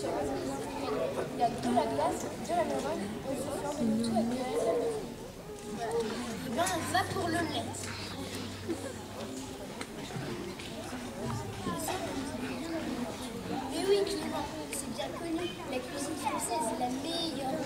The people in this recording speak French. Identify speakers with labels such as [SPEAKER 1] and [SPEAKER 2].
[SPEAKER 1] Il y a de la glace, de la meringue, on se de tout avec de la Là, on va pour l'omelette. Mais oui, c'est bien connu, la cuisine française est la meilleure.